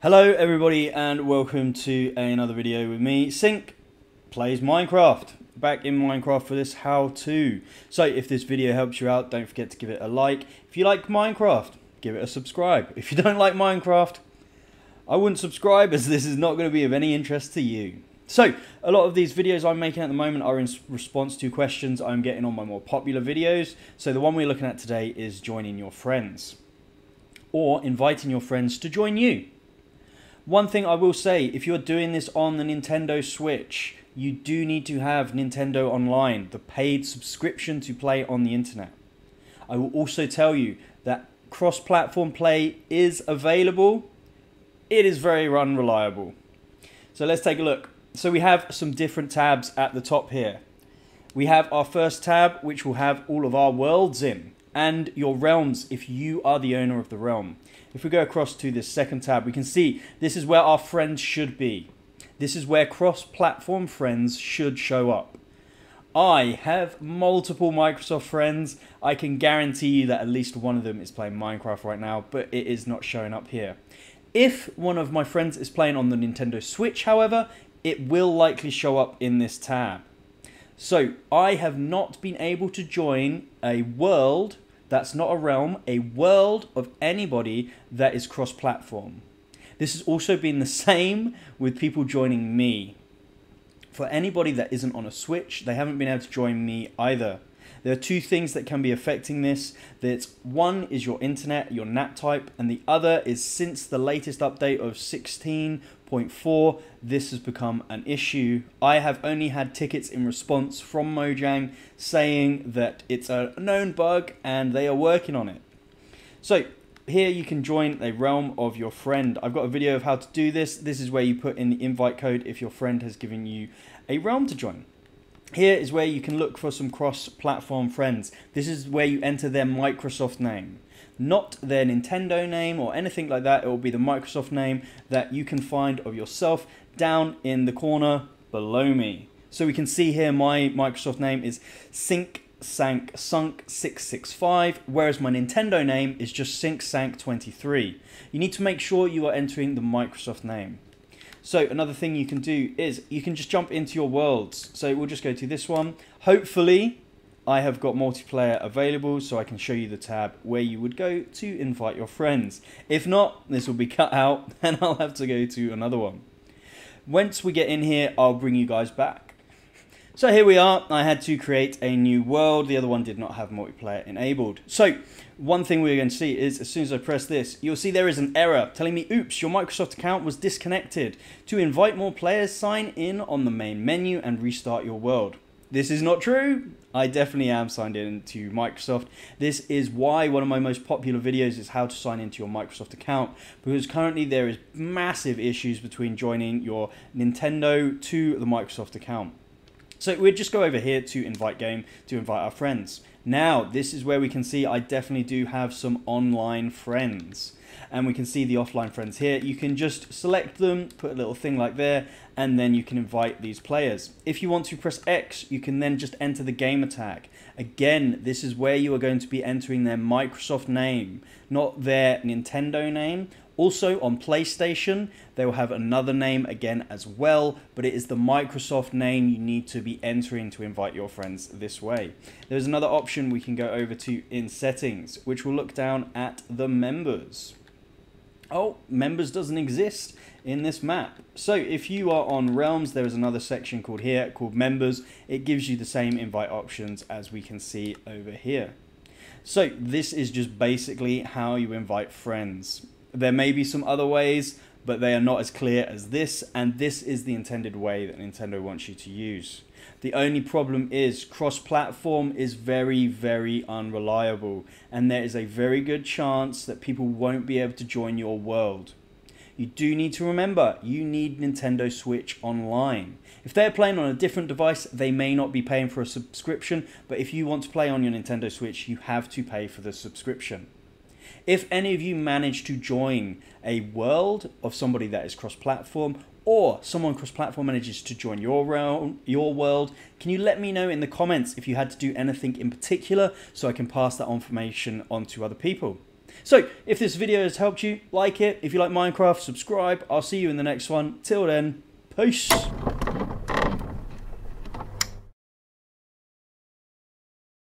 Hello everybody and welcome to another video with me, Sink Plays Minecraft. Back in Minecraft for this how-to. So if this video helps you out, don't forget to give it a like. If you like Minecraft, give it a subscribe. If you don't like Minecraft, I wouldn't subscribe as this is not going to be of any interest to you. So, a lot of these videos I'm making at the moment are in response to questions I'm getting on my more popular videos. So the one we're looking at today is joining your friends. Or inviting your friends to join you. One thing I will say, if you're doing this on the Nintendo Switch, you do need to have Nintendo Online, the paid subscription to play on the internet. I will also tell you that cross-platform play is available. It is very unreliable. So let's take a look. So we have some different tabs at the top here. We have our first tab, which will have all of our worlds in and your realms if you are the owner of the realm. If we go across to this second tab, we can see this is where our friends should be. This is where cross-platform friends should show up. I have multiple Microsoft friends. I can guarantee you that at least one of them is playing Minecraft right now, but it is not showing up here. If one of my friends is playing on the Nintendo Switch, however, it will likely show up in this tab. So I have not been able to join a world that's not a realm, a world of anybody that is cross platform. This has also been the same with people joining me. For anybody that isn't on a Switch, they haven't been able to join me either. There are two things that can be affecting this. That one is your internet, your NAT type, and the other is since the latest update of 16.4, this has become an issue. I have only had tickets in response from Mojang saying that it's a known bug and they are working on it. So here you can join a realm of your friend. I've got a video of how to do this. This is where you put in the invite code if your friend has given you a realm to join. Here is where you can look for some cross-platform friends. This is where you enter their Microsoft name. Not their Nintendo name or anything like that. It will be the Microsoft name that you can find of yourself down in the corner below me. So we can see here my Microsoft name is Sink Sank Sunk 665, whereas my Nintendo name is just Sync Sank 23. You need to make sure you are entering the Microsoft name. So another thing you can do is you can just jump into your worlds. So we'll just go to this one. Hopefully I have got multiplayer available so I can show you the tab where you would go to invite your friends. If not, this will be cut out and I'll have to go to another one. Once we get in here, I'll bring you guys back. So here we are. I had to create a new world. The other one did not have multiplayer enabled. So one thing we're going to see is as soon as I press this, you'll see there is an error telling me, oops, your Microsoft account was disconnected. To invite more players, sign in on the main menu and restart your world. This is not true. I definitely am signed in to Microsoft. This is why one of my most popular videos is how to sign into your Microsoft account because currently there is massive issues between joining your Nintendo to the Microsoft account. So we'd just go over here to invite game to invite our friends. Now, this is where we can see I definitely do have some online friends. And we can see the offline friends here. You can just select them, put a little thing like there, and then you can invite these players. If you want to press X, you can then just enter the gamertag. Again, this is where you are going to be entering their Microsoft name, not their Nintendo name also on PlayStation, they will have another name again as well, but it is the Microsoft name you need to be entering to invite your friends this way. There's another option we can go over to in settings, which will look down at the members. Oh, members doesn't exist in this map. So if you are on Realms, there is another section called here called members. It gives you the same invite options as we can see over here. So this is just basically how you invite friends. There may be some other ways, but they are not as clear as this, and this is the intended way that Nintendo wants you to use. The only problem is cross platform is very, very unreliable, and there is a very good chance that people won't be able to join your world. You do need to remember you need Nintendo Switch Online. If they're playing on a different device, they may not be paying for a subscription, but if you want to play on your Nintendo Switch, you have to pay for the subscription. If any of you manage to join a world of somebody that is cross-platform or someone cross-platform manages to join your realm, your world, can you let me know in the comments if you had to do anything in particular so I can pass that information on to other people? So, if this video has helped you, like it. If you like Minecraft, subscribe. I'll see you in the next one. Till then, peace.